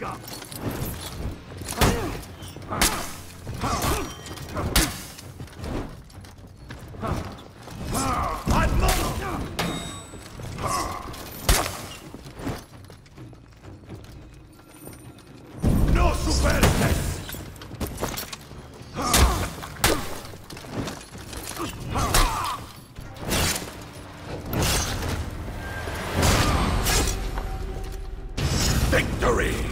No superstes! Victory!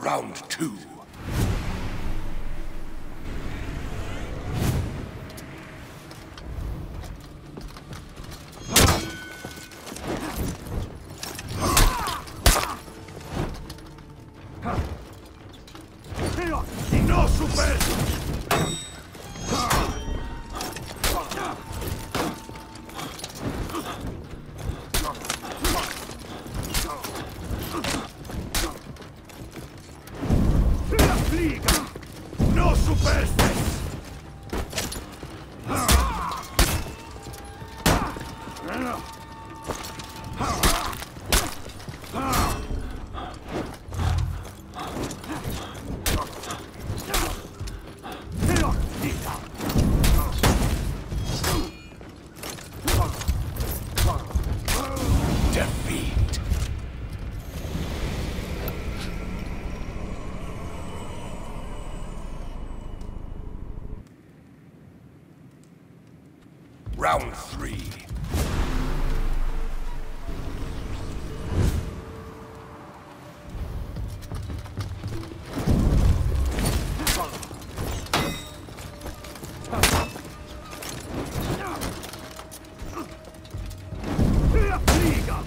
Round two. No super! Defeat. Round three. Flyga!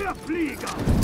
No superstes!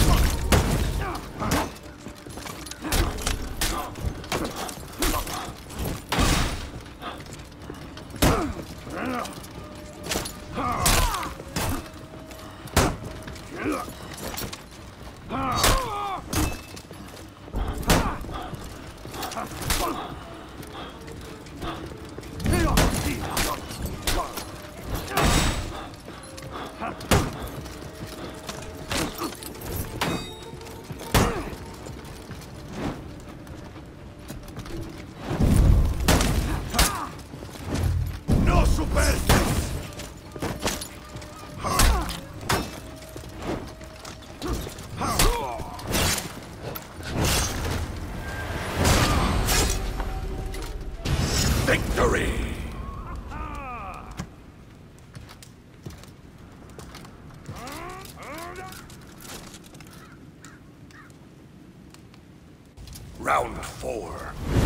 Round four.